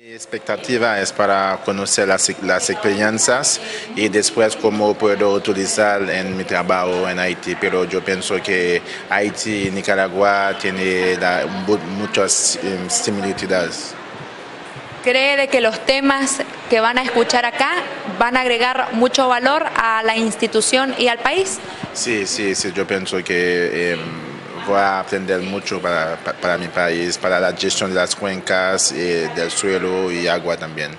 Mi expectativa es para conocer las, las, experiencias y después cómo puedo utilizar en mi trabajo en Haití. Pero yo pienso que Haití y Nicaragua tienen muchas similitudes. ¿Cree de que los temas que van a escuchar acá van a agregar mucho valor a la institución y al país? Sí, sí, sí, yo pienso que... Eh, voy a aprender mucho para, para, mi país, para la gestión de las cuencas, eh, del suelo y agua también.